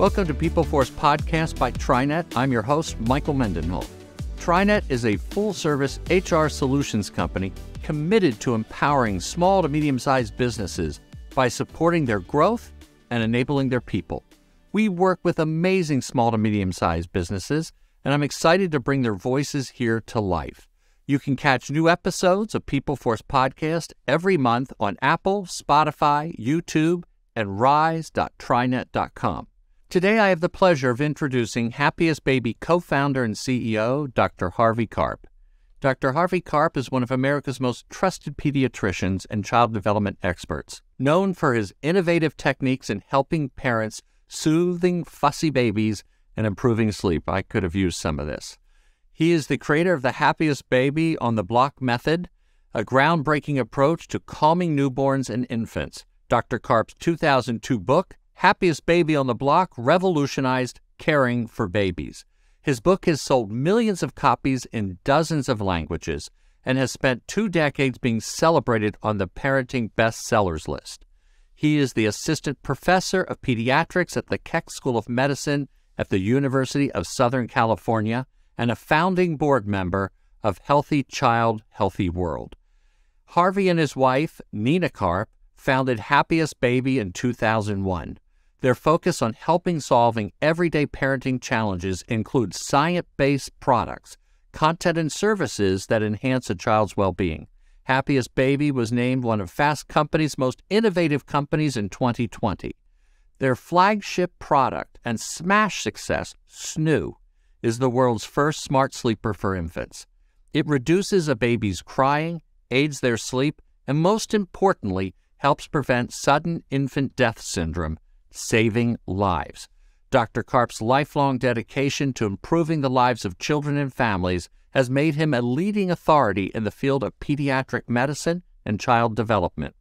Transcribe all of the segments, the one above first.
Welcome to PeopleForce Podcast by TriNet. I'm your host, Michael Mendenhall. TriNet is a full service HR solutions company committed to empowering small to medium sized businesses by supporting their growth and enabling their people. We work with amazing small to medium sized businesses, and I'm excited to bring their voices here to life. You can catch new episodes of PeopleForce Podcast every month on Apple, Spotify, YouTube, and rise.trinet.com. Today, I have the pleasure of introducing Happiest Baby co founder and CEO, Dr. Harvey Karp. Dr. Harvey Karp is one of America's most trusted pediatricians and child development experts, known for his innovative techniques in helping parents soothing fussy babies and improving sleep. I could have used some of this. He is the creator of the Happiest Baby on the Block method, a groundbreaking approach to calming newborns and infants. Dr. Karp's 2002 book, Happiest Baby on the Block revolutionized caring for babies. His book has sold millions of copies in dozens of languages and has spent two decades being celebrated on the parenting bestsellers list. He is the assistant professor of pediatrics at the Keck School of Medicine at the University of Southern California and a founding board member of Healthy Child, Healthy World. Harvey and his wife, Nina Karp, founded Happiest Baby in 2001. Their focus on helping solving everyday parenting challenges includes science based products, content, and services that enhance a child's well being. Happiest Baby was named one of Fast Company's most innovative companies in 2020. Their flagship product and smash success, Snoo, is the world's first smart sleeper for infants. It reduces a baby's crying, aids their sleep, and most importantly, helps prevent sudden infant death syndrome saving lives. Dr. Karp's lifelong dedication to improving the lives of children and families has made him a leading authority in the field of pediatric medicine and child development.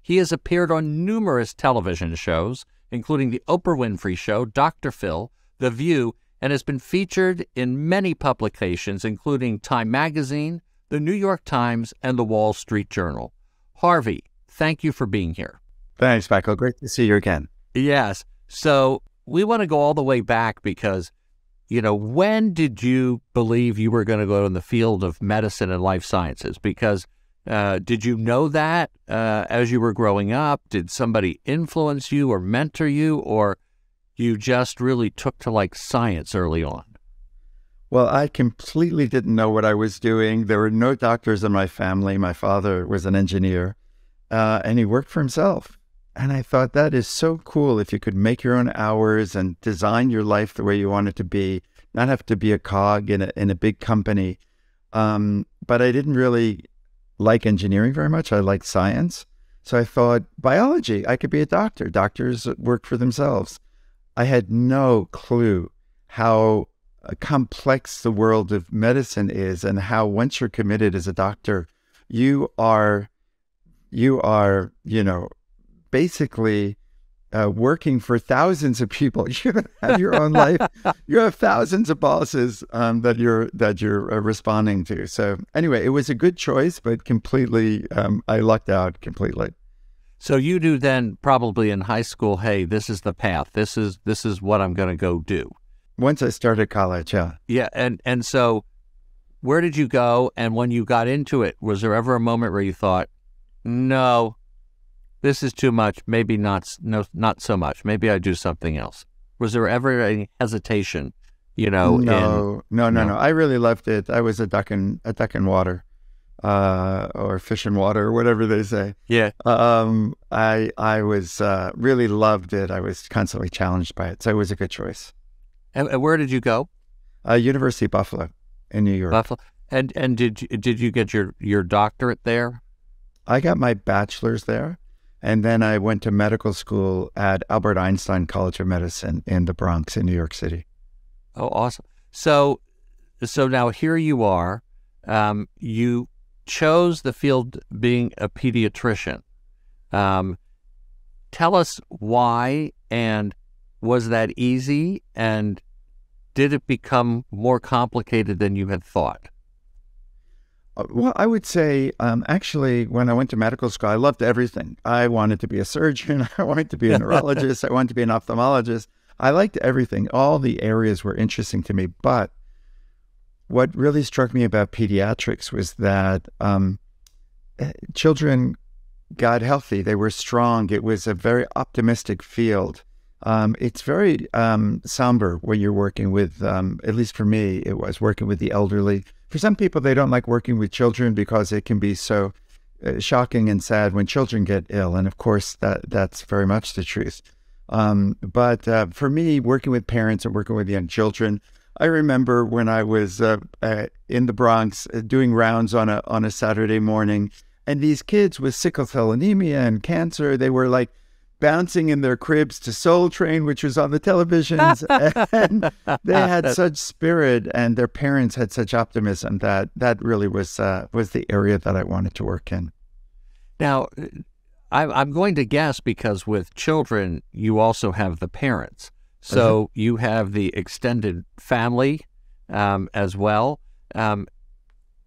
He has appeared on numerous television shows, including The Oprah Winfrey Show, Dr. Phil, The View, and has been featured in many publications, including Time Magazine, The New York Times, and The Wall Street Journal. Harvey, thank you for being here. Thanks, Michael. Great to see you again. Yes. So we want to go all the way back because, you know, when did you believe you were going to go in the field of medicine and life sciences? Because uh, did you know that uh, as you were growing up? Did somebody influence you or mentor you, or you just really took to like science early on? Well, I completely didn't know what I was doing. There were no doctors in my family. My father was an engineer, uh, and he worked for himself. And I thought that is so cool if you could make your own hours and design your life the way you want it to be, not have to be a cog in a, in a big company. Um, but I didn't really like engineering very much. I liked science. So I thought biology, I could be a doctor. Doctors work for themselves. I had no clue how uh, complex the world of medicine is and how once you're committed as a doctor, you are you are, you know, basically uh, working for thousands of people. You have your own life. You have thousands of bosses um, that you're that you're uh, responding to. So anyway, it was a good choice, but completely, um, I lucked out completely. So you do then probably in high school. Hey, this is the path. This is this is what I'm going to go do. Once I started college, yeah, yeah, and and so where did you go? And when you got into it, was there ever a moment where you thought, no, this is too much. Maybe not, no, not so much. Maybe I do something else. Was there ever any hesitation? You know, no, in, no, no, no, no. I really loved it. I was a duck in a duck in water, uh, or fish in water, or whatever they say. Yeah. Um, I I was uh, really loved it. I was constantly challenged by it, so it was a good choice. And, and where did you go? Uh, University of Buffalo in New York. Buffalo. And and did you, did you get your your doctorate there? I got my bachelor's there. And then I went to medical school at Albert Einstein College of Medicine in the Bronx in New York City. Oh, awesome. So, so now here you are. Um, you chose the field being a pediatrician. Um, tell us why and was that easy and did it become more complicated than you had thought? Uh, well, I would say um, actually, when I went to medical school, I loved everything. I wanted to be a surgeon. I wanted to be a neurologist. I wanted to be an ophthalmologist. I liked everything. All the areas were interesting to me. But what really struck me about pediatrics was that um, eh, children got healthy. They were strong. It was a very optimistic field. Um, it's very um, somber when you're working with, um, at least for me, it was working with the elderly. For some people, they don't like working with children because it can be so uh, shocking and sad when children get ill. And of course, that that's very much the truth. Um, but uh, for me, working with parents and working with young children, I remember when I was uh, in the Bronx uh, doing rounds on a on a Saturday morning, and these kids with sickle cell anemia and cancer, they were like bouncing in their cribs to Soul Train, which was on the televisions, and they had such spirit, and their parents had such optimism that that really was uh, was the area that I wanted to work in. Now, I'm going to guess because with children, you also have the parents. So mm-hmm. you have the extended family um, as well. Um,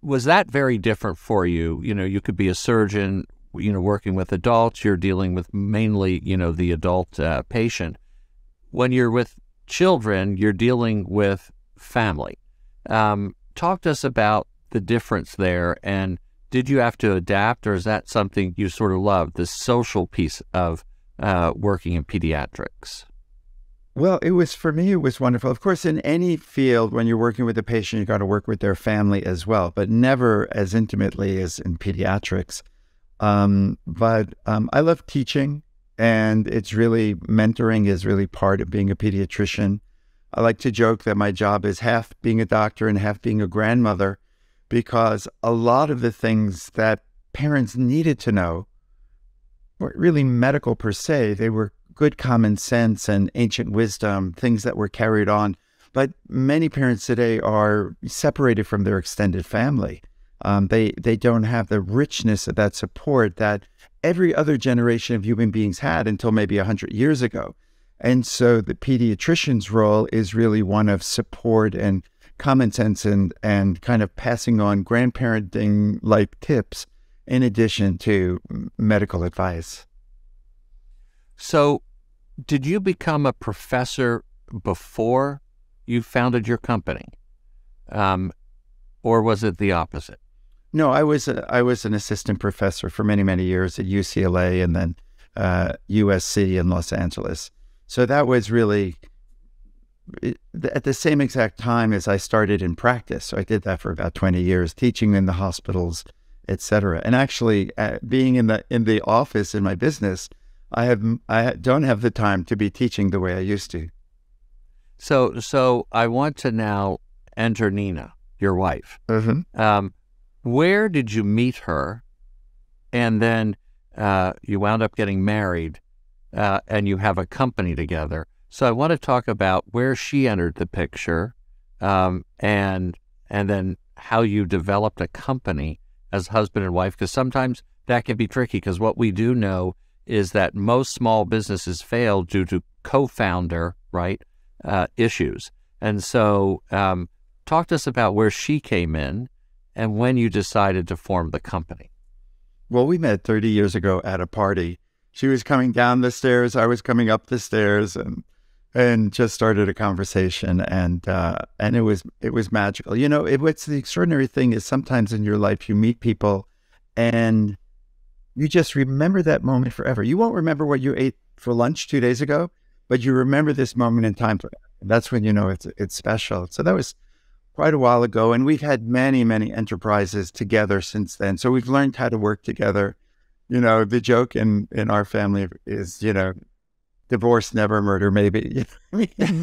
was that very different for you? You know, you could be a surgeon, you know, working with adults. You're dealing with mainly, you know, the adult uh, patient. When you're with children, you're dealing with family. Um, talk to us about the difference there, and did you have to adapt, or is that something you sort of love, the social piece of uh, working in pediatrics? Well, it was for me, it was wonderful. Of course, in any field, when you're working with a patient, you've got to work with their family as well, but never as intimately as in pediatrics. Um, but um, I love teaching, and it's really mentoring is really part of being a pediatrician. I like to joke that my job is half being a doctor and half being a grandmother because a lot of the things that parents needed to know weren't really medical per se. They were good common sense and ancient wisdom, things that were carried on. But many parents today are separated from their extended family. Um, they they don't have the richness of that support that every other generation of human beings had until maybe hundred years ago. And so the pediatrician's role is really one of support and common sense and and kind of passing on grandparenting like tips in addition to medical advice. So, did you become a professor before you founded your company, um, or was it the opposite? No, I was a, I was an assistant professor for many many years at UCLA and then uh, USC in Los Angeles. So that was really at the same exact time as I started in practice. So I did that for about 20 years, teaching in the hospitals, etc. And actually, uh, being in the in the office in my business, I have I don't have the time to be teaching the way I used to. So so I want to now enter Nina, your wife. Mm-hmm. Um, where did you meet her? And then uh, you wound up getting married, uh, and you have a company together. So I want to talk about where she entered the picture, um, and and then how you developed a company as husband and wife. Because sometimes that can be tricky. Because what we do know is that most small businesses fail due to co-founder right uh, issues. And so, um, talk to us about where she came in and when you decided to form the company. Well, we met 30 years ago at a party. She was coming down the stairs, I was coming up the stairs, and and just started a conversation, and uh, and it was it was magical. You know, it, what's the extraordinary thing is sometimes in your life you meet people, and you just remember that moment forever. You won't remember what you ate for lunch two days ago, but you remember this moment in time. That's when you know it's it's special. So that was quite a while ago, and we've had many many enterprises together since then. So we've learned how to work together. You know, the joke in in our family is you know. Divorce, never murder, maybe. we both,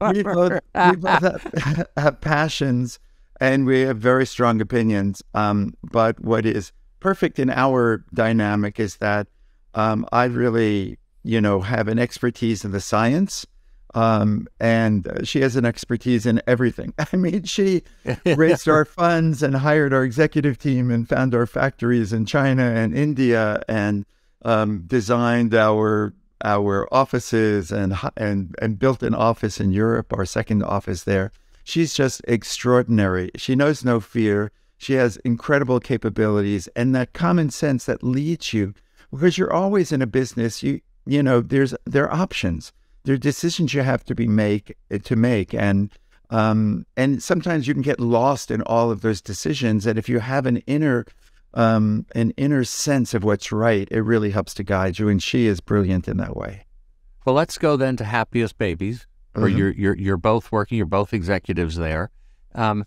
we both have, have passions and we have very strong opinions. Um, but what is perfect in our dynamic is that um, I really, you know, have an expertise in the science. Um, and she has an expertise in everything. I mean, she raised our funds and hired our executive team and found our factories in China and India and um, designed our our offices and and and built an office in Europe, our second office there. She's just extraordinary. She knows no fear. She has incredible capabilities and that common sense that leads you because you're always in a business. You you know there's there are options. There are decisions you have to be make to make, and um, and sometimes you can get lost in all of those decisions. And if you have an inner um, an inner sense of what's right, it really helps to guide you. And she is brilliant in that way. Well, let's go then to Happiest Babies, where mm-hmm. you're you're you're both working. You're both executives there. Um,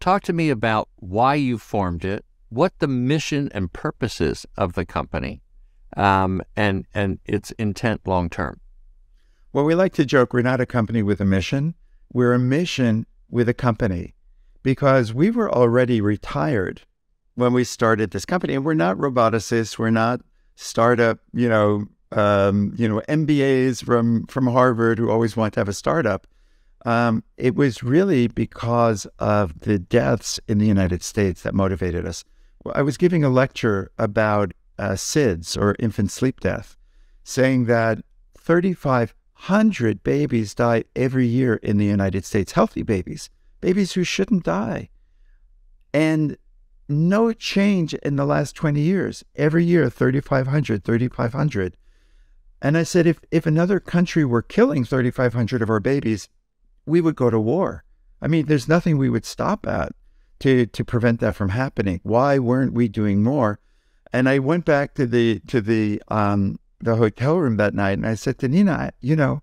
talk to me about why you formed it, what the mission and purposes of the company, um, and and its intent long term. Well, we like to joke we're not a company with a mission we're a mission with a company because we were already retired when we started this company. And we're not roboticists, we're not startup, you know, um, you know, MBAs from from Harvard who always want to have a startup. Um, it was really because of the deaths in the United States that motivated us. I was giving a lecture about uh, SIDS or infant sleep death, saying that 35 100 babies die every year in the United States, healthy babies, babies who shouldn't die. And no change in the last 20 years. Every year, 3,500, 3,500. And I said, if, if another country were killing 3,500 of our babies, we would go to war. I mean, there's nothing we would stop at to, to prevent that from happening. Why weren't we doing more? And I went back to the to the um, the hotel room that night and I said to Nina, you know,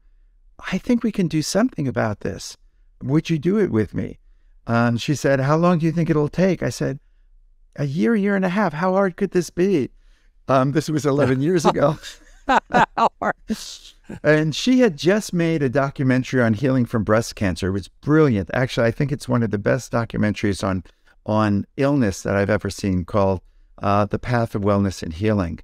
I think we can do something about this. Would you do it with me? Um, she said, How long do you think it'll take? I said, A year, year and a half. How hard could this be? Um, this was 11 years ago. and she had just made a documentary on healing from breast cancer. It was brilliant. Actually, I think it's one of the best documentaries on on illness that I've ever seen called uh, The Path of Wellness and Healing.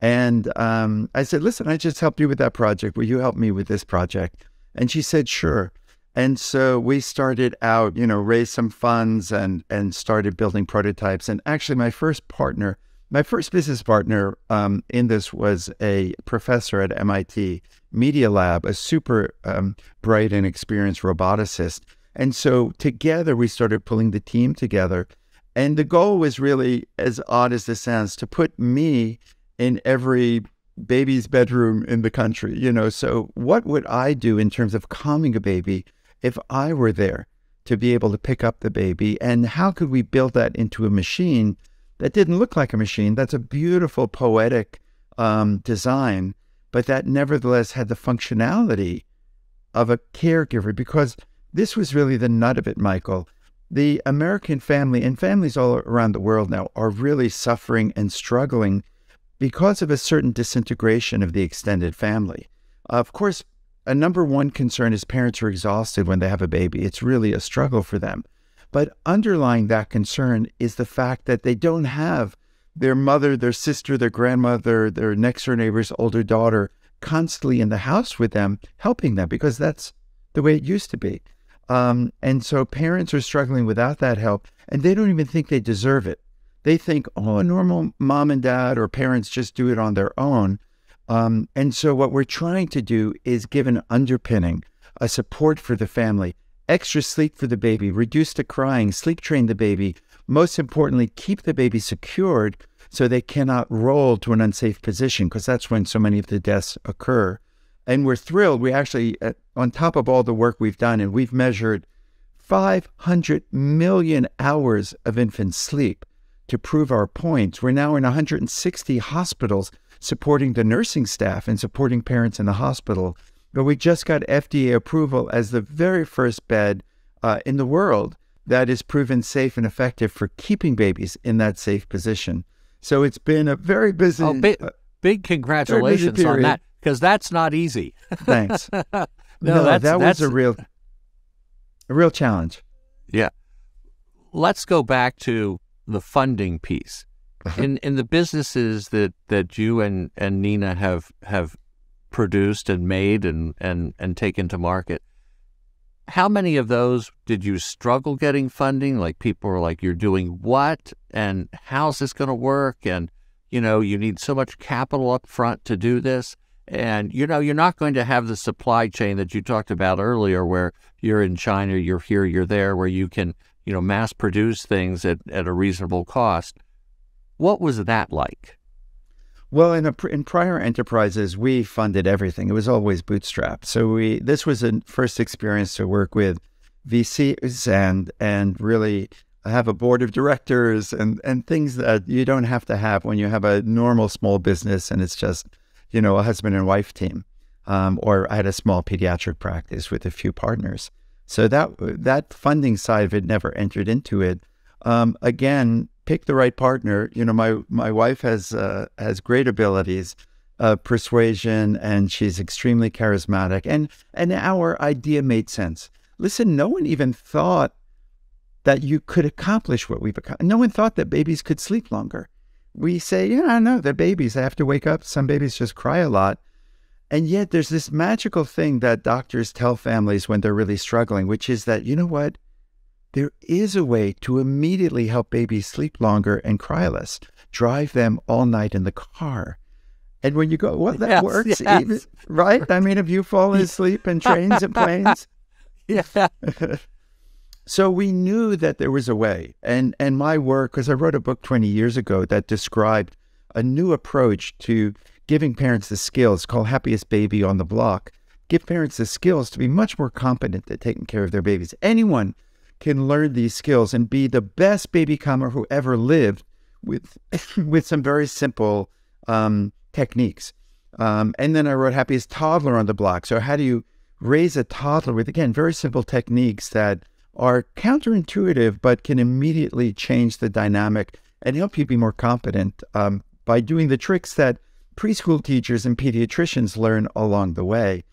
And um, I said, listen, I just helped you with that project. Will you help me with this project? And she said, sure. And so we started out, you know, raised some funds and and started building prototypes. And actually, my first partner, my first business partner um, in this was a professor at MIT Media Lab, a super um, bright and experienced roboticist. And so together we started pulling the team together. And the goal was really, as odd as this sounds, to put me in every baby's bedroom in the country, you know. So, what would I do in terms of calming a baby if I were there to be able to pick up the baby? And how could we build that into a machine that didn't look like a machine? That's a beautiful, poetic um, design, but that nevertheless had the functionality of a caregiver because this was really the nut of it, Michael. The American family and families all around the world now are really suffering and struggling because of a certain disintegration of the extended family. Of course, a number one concern is parents are exhausted when they have a baby. It's really a struggle for them. But underlying that concern is the fact that they don't have their mother, their sister, their grandmother, their next door neighbor's older daughter constantly in the house with them, helping them, because that's the way it used to be. Um, and so parents are struggling without that help, and they don't even think they deserve it they think, oh, a normal mom and dad or parents just do it on their own. Um, and so, what we're trying to do is give an underpinning, a support for the family, extra sleep for the baby, reduce the crying, sleep train the baby. Most importantly, keep the baby secured so they cannot roll to an unsafe position, because that's when so many of the deaths occur. And we're thrilled. We actually, uh, on top of all the work we've done, and we've measured 500 million hours of infant sleep to prove our points. We're now in 160 hospitals supporting the nursing staff and supporting parents in the hospital. But we just got FDA approval as the very first bed uh, in the world that is proven safe and effective for keeping babies in that safe position. So it's been a very busy. Oh, big, uh, big congratulations on that because that's not easy. Thanks. no, no that's, that that's, was a real, a real challenge. Yeah. Let's go back to the funding piece. Uh-huh. in in the businesses that, that you and, and Nina have have produced and made and, and, and taken to market, how many of those did you struggle getting funding? Like people were like, You're doing what? And how's this gonna work? And you know, you need so much capital up front to do this. And you know, you're not going to have the supply chain that you talked about earlier where you're in China, you're here, you're there, where you can you know, mass produce things at, at a reasonable cost. What was that like? Well, in a, in prior enterprises, we funded everything. It was always bootstrapped. So we this was a first experience to work with VCs and and really have a board of directors and and things that you don't have to have when you have a normal small business and it's just you know a husband and wife team. Um, or I had a small pediatric practice with a few partners. So that that funding side of it never entered into it. Um, again, pick the right partner. You know, my my wife has uh, has great abilities, uh, persuasion, and she's extremely charismatic. And and our idea made sense. Listen, no one even thought that you could accomplish what we've accomplished. No one thought that babies could sleep longer. We say, yeah, I know they're babies. They have to wake up. Some babies just cry a lot. And yet there's this magical thing that doctors tell families when they're really struggling, which is that, you know what? There is a way to immediately help babies sleep longer and cry less. Drive them all night in the car. And when you go, well, that yes, works, yes. even, right? I mean, have you fallen asleep in trains and planes? Yeah. so we knew that there was a way. And and my work, because I wrote a book 20 years ago that described a new approach to giving parents the skills called Happiest Baby on the Block. Give parents the skills to be much more competent at taking care of their babies. Anyone can learn these skills and be the best baby calmer who ever lived with with some very simple um, techniques. Um, and then I wrote Happiest Toddler on the Block. So how do you raise a toddler with again very simple techniques that are counterintuitive but can immediately change the dynamic and help you be more competent um, by doing the tricks that preschool teachers and pediatricians learn along the way.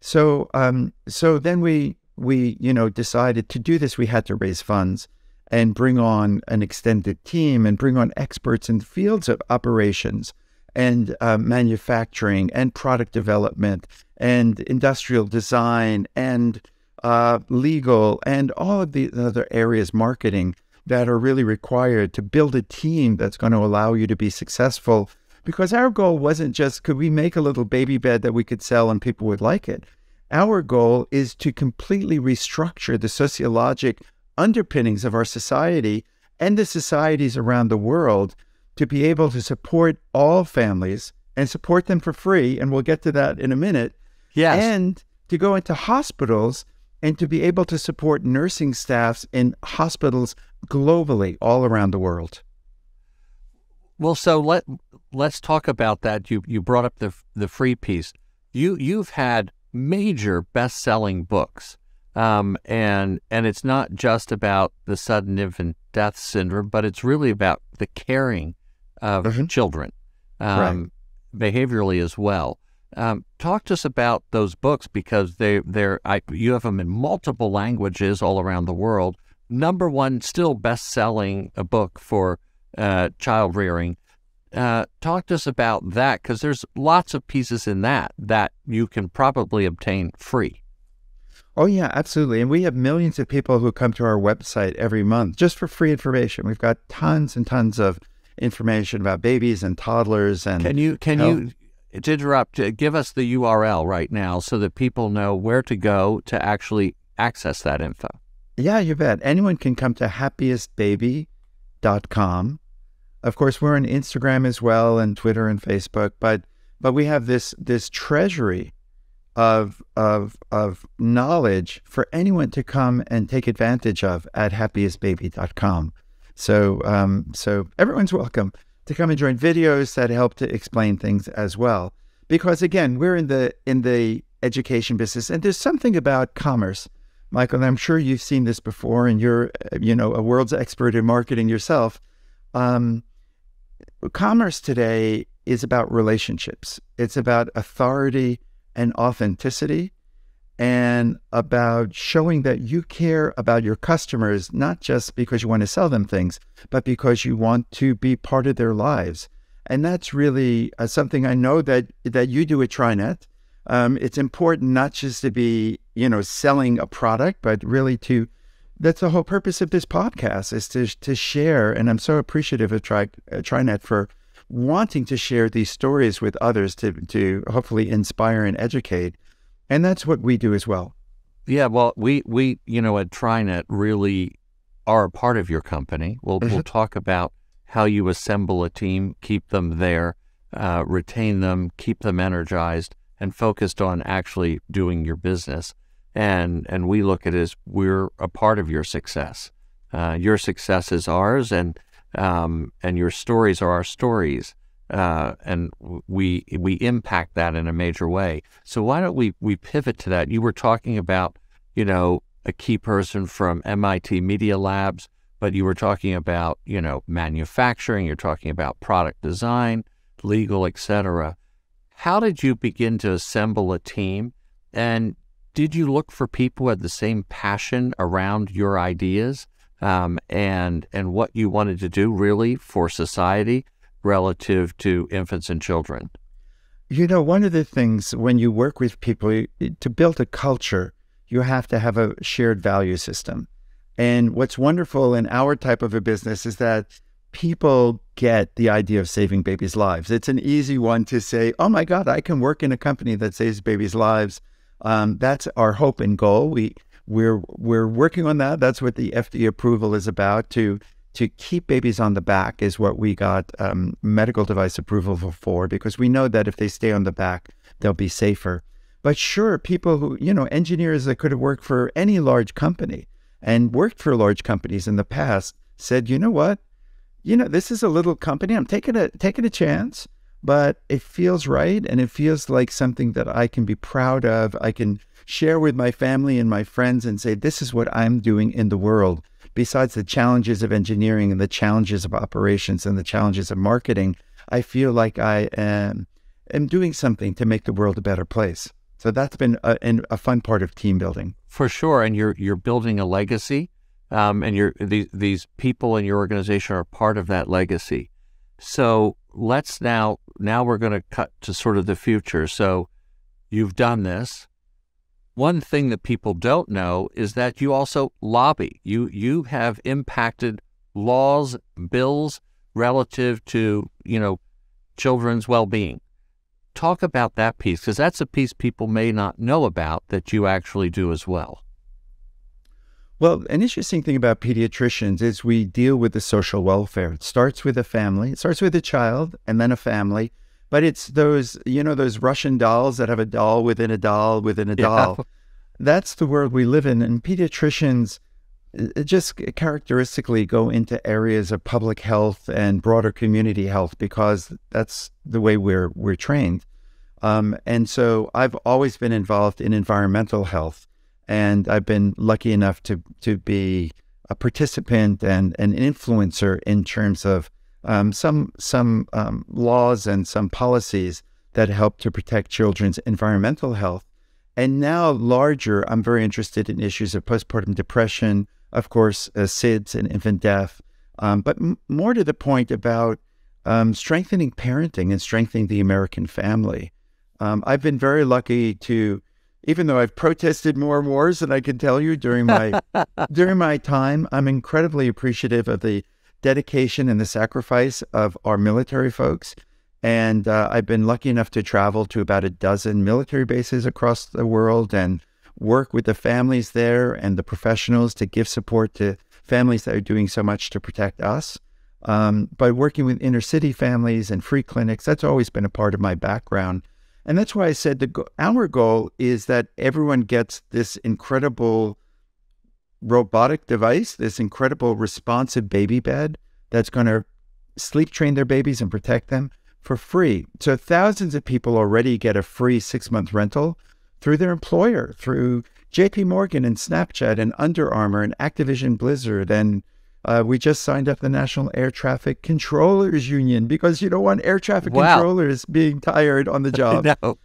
So, um, so then we we you know decided to do this. We had to raise funds and bring on an extended team and bring on experts in fields of operations and uh, manufacturing and product development and industrial design and uh, legal and all of the other areas, marketing that are really required to build a team that's going to allow you to be successful because our goal wasn't just could we make a little baby bed that we could sell and people would like it. Our goal is to completely restructure the sociologic underpinnings of our society and the societies around the world to be able to support all families and support them for free. And we'll get to that in a minute. Yes. And to go into hospitals and to be able to support nursing staffs in hospitals globally all around the world. Well, so let let's talk about that. You you brought up the the free piece. You you've had major best selling books, um, and and it's not just about the sudden infant death syndrome, but it's really about the caring of Mhm. children, um, behaviorally as well. Um, talk to us about those books because they they're I, you have them in multiple languages all around the world. Number one, still best selling a book for uh, child rearing. Uh, talk to us about that because there's lots of pieces in that that you can probably obtain free. Oh, yeah, absolutely. And we have millions of people who come to our website every month just for free information. We've got tons and tons of information about babies and toddlers and Can you can health. you to interrupt? uh, Give us the URL right now so that people know where to go to actually access that info. Yeah, you bet. Anyone can come to happiestbaby.com. Of course, we're on Instagram as well and Twitter and Facebook, but but we have this this treasury of of of knowledge for anyone to come and take advantage of at happiestbaby.com. So um, so everyone's welcome to come and join videos that help to explain things as well. Because again, we're in the in the education business, and there's something about commerce Michael, and I'm sure you've seen this before, and you're, you know, a world's expert in marketing yourself. Um, commerce today is about relationships. It's about authority and authenticity, and about showing that you care about your customers, not just because you want to sell them things, but because you want to be part of their lives. And that's really uh, something I know that that you do at TriNet. Um, it's important not just to be, you know, selling a product, but really to. That's the whole purpose of this podcast is to to share, and I'm so appreciative of Tri, uh, TriNet for wanting to share these stories with others to to hopefully inspire and educate, and that's what we do as well. Yeah, well, we we you know at TriNet really are a part of your company. We'll we'll Mhm. talk about how you assemble a team, keep them there. uh, retain them, keep them energized, and focused on actually doing your business. And and we look at it as we're a part of your success. Uh, your success is ours, and um, and your stories are our stories. Uh, and we we impact that in a major way. So why don't we we pivot to that? You were talking about you know a key person from MIT Media Labs, but you were talking about you know manufacturing. You're talking about product design, legal, etc. How did you begin to assemble a team? And did you look for people who had the same passion around your ideas um, and and what you wanted to do really for society relative to infants and children? You know, one of the things when you work with people to build a culture, you have to have a shared value system. And what's wonderful in our type of a business is that people get the idea of saving babies' lives. It's an easy one to say, oh my God, I can work in a company that saves babies' lives. Um, that's our hope and goal. We we're we're working on that. That's what the FDA approval is about. To to keep babies on the back is what we got um, medical device approval for because we know that if they stay on the back, they'll be safer. But sure, people who you know, engineers that could have worked for any large company and worked for large companies in the past said, you know what, you know, this is a little company. I'm taking a taking a chance, but it feels right and it feels like something that I can be proud of. I can share with my family and my friends and say, this is what I'm doing in the world. Besides the challenges of engineering and the challenges of operations and the challenges of marketing, I feel like I am, am doing something to make the world a better place. So that's been a, a fun part of team building. For sure, and you're you're building a legacy um, and you these these people in your organization are part of that legacy. So let's now now we're going to cut to sort of the future. So you've done this. One thing that people don't know is that you also lobby. You you have impacted laws, bills relative to you know children's well-being. Talk about that piece because that's a piece people may not know about that you actually do as well. Well, an interesting thing about pediatricians is we deal with the social welfare. It starts with a family, it starts with a child and then a family. But it's those, you know, those Russian dolls that have a doll within a doll within a yeah. doll. That's the world we live in. And pediatricians uh, just characteristically go into areas of public health and broader community health because that's the way we're we're trained. Um, and so I've always been involved in environmental health and I've been lucky enough to to be a participant and an influencer in terms of um, some some um, laws and some policies that help to protect children's environmental health. And now, larger, I'm very interested in issues of postpartum depression, of course, uh, SIDS and infant death, um, but more to the point about um, strengthening parenting and strengthening the American family. Um, I've been very lucky to even though I've protested more wars than I can tell you during my during my time, I'm incredibly appreciative of the dedication and the sacrifice of our military folks. And uh, I've been lucky enough to travel to about a dozen military bases across the world and work with the families there and the professionals to give support to families that are doing so much to protect us. Um, by working with inner city families and free clinics, that's always been a part of my background. And that's why I said the, our goal is that everyone gets this incredible robotic device, this incredible responsive baby bed that's going to sleep train their babies and protect them for free. So thousands of people already get a free six month rental through their employer, through JP Morgan and Snapchat and Under Armour and Activision Blizzard and uh, we just signed up the National Air Traffic Controllers Union because you don't want air traffic wow. controllers being tired on the job. no.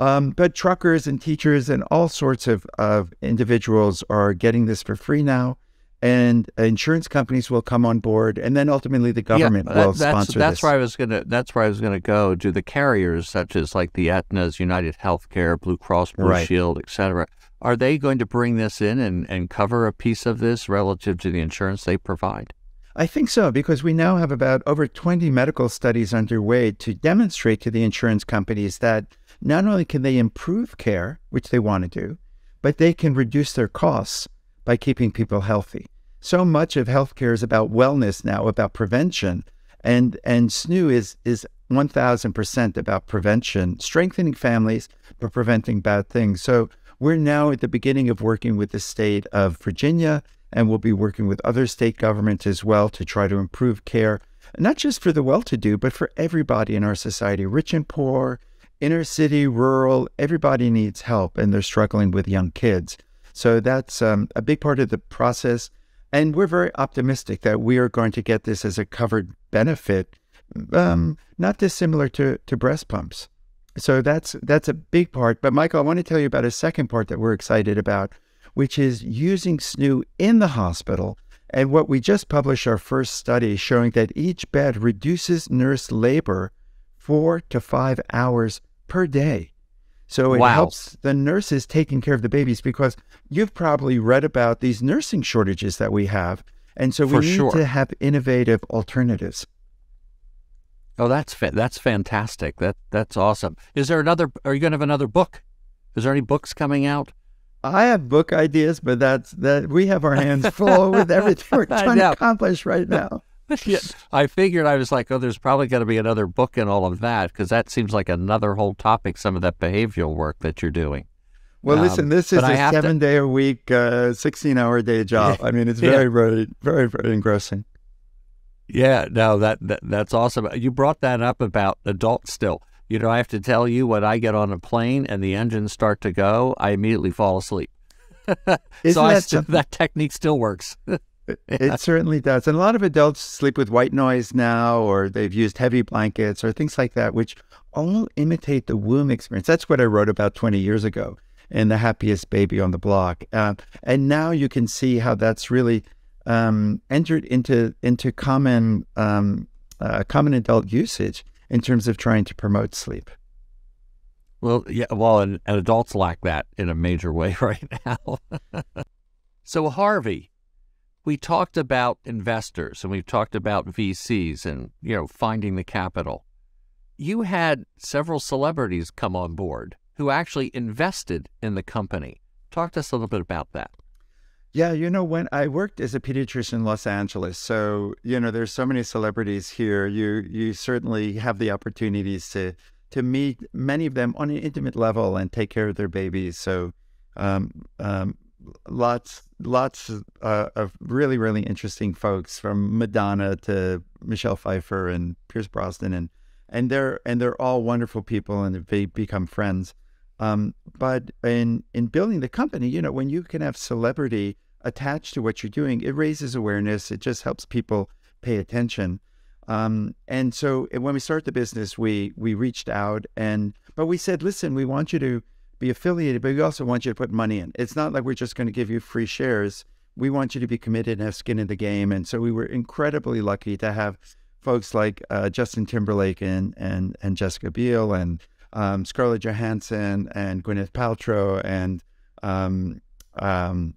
Um, but truckers and teachers and all sorts of, of individuals are getting this for free now. And insurance companies will come on board, and then ultimately the government yeah, will that's, sponsor that's this. Where I was gonna, that's where I was going to go. Do the carriers, such as like the Aetna's, United Healthcare, Blue Cross Blue right. Shield, et cetera, are they going to bring this in and, and cover a piece of this relative to the insurance they provide? I think so, because we now have about over 20 medical studies underway to demonstrate to the insurance companies that not only can they improve care, which they want to do, but they can reduce their costs by keeping people healthy. So much of healthcare is about wellness now, about prevention. And and SNOO is is 1000% about prevention, strengthening families, but preventing bad things. So we're now at the beginning of working with the state of Virginia, and we'll be working with other state governments as well to try to improve care, not just for the well to do, but for everybody in our society, rich and poor, inner city, rural, everybody needs help, and they're struggling with young kids. So that's um, a big part of the process. And we're very optimistic that we are going to get this as a covered benefit, um, not dissimilar to, to breast pumps. So that's that's a big part. But Michael, I want to tell you about a second part that we're excited about, which is using SNOO in the hospital. And what we just published our first study showing that each bed reduces nurse labor four to five hours per day. So it Wow. helps the nurses taking care of the babies because you've probably read about these nursing shortages that we have. And so we For need sure. to have innovative alternatives. Oh, that's fa- that's fantastic. That that's awesome. Is there another? Are you going to have another book? Is there any books coming out? I have book ideas, but that's that we have our hands full with everything we're trying to accomplish right now. yeah, I figured I was like, oh, there's probably going to be another book in all of that because that seems like another whole topic. Some of that behavioral work that you're doing. Well, Um, listen, this is a have to- seven day a week, uh, 16 hour day job. I mean, it's Yeah. very, very, very, very engrossing. Yeah, no, that, that that's awesome. You brought that up about adults still. You know, I have to tell you, when I get on a plane and the engines start to go, I immediately fall asleep. So I that still, that technique still works. It certainly does. And a lot of adults sleep with white noise now, or they've used heavy blankets or things like that, which all imitate the womb experience. That's what I wrote about 20 years ago in The Happiest Baby on the Block. Uh, and now you can see how that's really um, entered into, into common, um, uh, common adult usage in terms of trying to promote sleep. Well, yeah, well, and, and adults lack that in a major way right now. so, Harvey, we talked about investors and we've talked about VCs and, you know, finding the capital. You had several celebrities come on board who actually invested in the company. Talk to us a little bit about that. Yeah, you know, when I worked as a pediatrician in Los Angeles, so you know, there's so many celebrities here. You you certainly have the opportunities to to meet many of them on an intimate level and take care of their babies. So, um, um, lots lots uh, of really really interesting folks from Madonna to Michelle Pfeiffer and Pierce Brosnan and and they're and they're all wonderful people and they become friends. Um, but in in building the company, you know, when you can have celebrity attached to what you're doing, it raises awareness. It just helps people pay attention. Um, and so when we started the business, we we reached out and but we said, listen, we want you to be affiliated, but we also want you to put money in. It's not like we're just going to give you free shares. We want you to be committed and have skin in the game. And so we were incredibly lucky to have folks like uh, Justin Timberlake and and and Jessica Biel and um, Scarlett Johansson and Gwyneth Paltrow and um, um,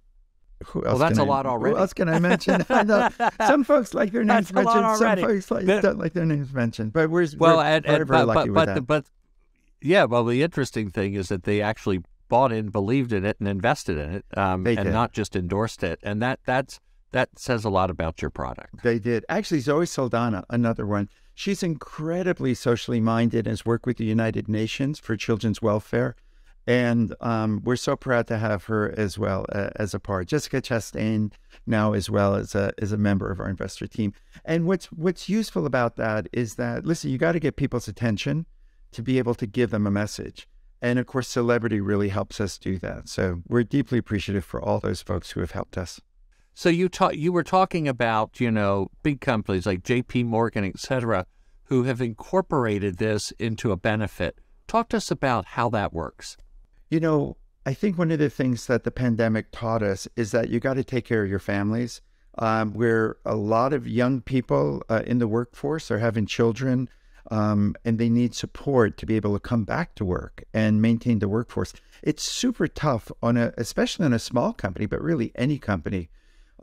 who else? Well, that's a I- lot already. Who else can I mention? Some folks like their names That's mentioned. Some folks like, But- don't like their names mentioned. But we're, Well, we're and, very, and very but, lucky but, with but, that. but yeah, well, the interesting thing is that they actually bought in, believed in it, and invested in it, um, and did. not just endorsed it. And that that's that says a lot about your product. They did. Actually, Zoe Saldana, another one. She's incredibly socially minded and has worked with the United Nations for children's welfare. And um, we're so proud to have her as well uh, as a part. Jessica Chastain now as well as a as a member of our investor team. And what's what's useful about that is that listen, you got to get people's attention to be able to give them a message. And of course, celebrity really helps us do that. So we're deeply appreciative for all those folks who have helped us. So you ta- you were talking about you know big companies like J.P. Morgan, et cetera, who have incorporated this into a benefit. Talk to us about how that works. You know, I think one of the things that the pandemic taught us is that you got to take care of your families. Um, where a lot of young people uh, in the workforce are having children, um, and they need support to be able to come back to work and maintain the workforce. It's super tough on a, especially on a small company, but really any company.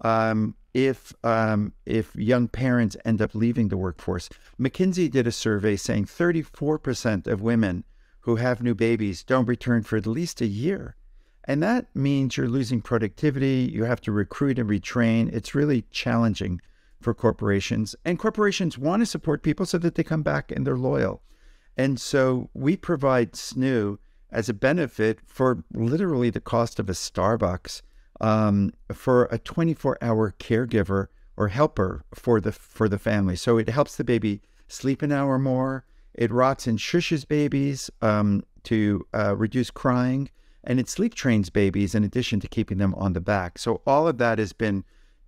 Um, if um, if young parents end up leaving the workforce, McKinsey did a survey saying 34% of women who have new babies don't return for at least a year. And that means you're losing productivity. You have to recruit and retrain. It's really challenging for corporations. And corporations want to support people so that they come back and they're loyal. And so we provide SNOO as a benefit for literally the cost of a Starbucks um, for a 24 hour caregiver or helper for the for the family. So it helps the baby sleep an hour more. It rocks and shushes babies um, to uh, reduce crying, and it sleep trains babies in addition to keeping them on the back. So all of that has been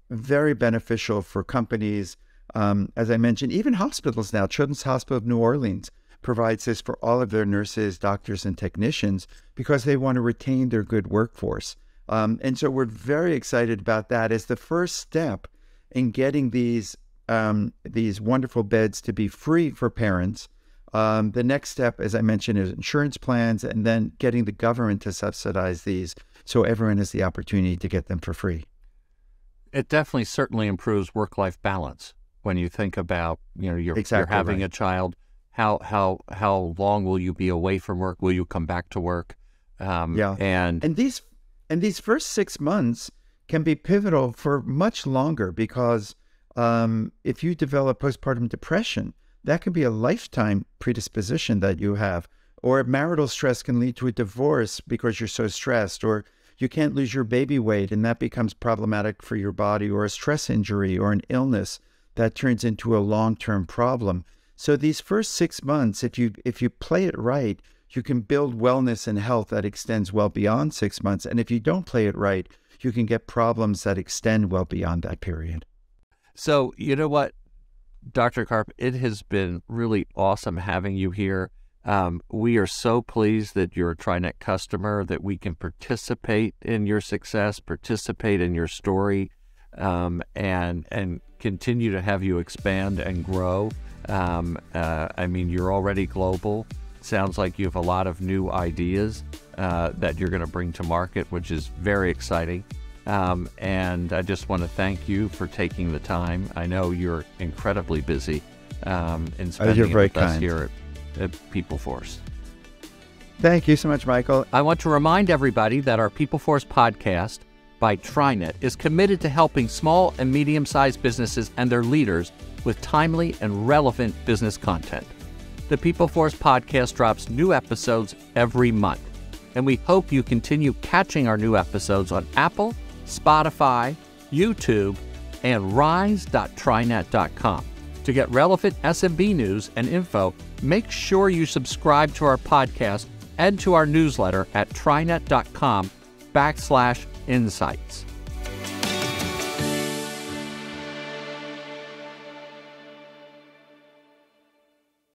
very beneficial for companies. Um, as I mentioned, even hospitals now, Children's Hospital of New Orleans provides this for all of their nurses, doctors, and technicians because they want to retain their good workforce. Um, and so we're very excited about that as the first step in getting these um, these wonderful beds to be free for parents. Um, the next step, as I mentioned, is insurance plans, and then getting the government to subsidize these so everyone has the opportunity to get them for free. It definitely certainly improves work life balance when you think about you know you're, exactly you're having right. a child. How how how long will you be away from work? Will you come back to work? Um, yeah, and and these and these first six months can be pivotal for much longer because um, if you develop postpartum depression, that can be a lifetime predisposition that you have. Or marital stress can lead to a divorce because you're so stressed, or you can't lose your baby weight and that becomes problematic for your body, or a stress injury or an illness that turns into a long term problem. So these first six months, if you if you play it right, you can build wellness and health that extends well beyond six months. And if you don't play it right, you can get problems that extend well beyond that period. So, you know what, Dr. Karp, it has been really awesome having you here. Um, we are so pleased that you're a TriNet customer, that we can participate in your success, participate in your story, um, and and continue to have you expand and grow. Um, uh, I mean, you're already global. Sounds like you have a lot of new ideas uh, that you're going to bring to market, which is very exciting. Um, and I just want to thank you for taking the time. I know you're incredibly busy um, in spending you're it very with us here at, at PeopleForce. Thank you so much, Michael. I want to remind everybody that our PeopleForce podcast by TriNet is committed to helping small and medium sized businesses and their leaders with timely and relevant business content. The PeopleForce podcast drops new episodes every month, and we hope you continue catching our new episodes on Apple, Spotify, YouTube, and rise.trinet.com. To get relevant SMB news and info, make sure you subscribe to our podcast and to our newsletter at trinet.com backslash insights.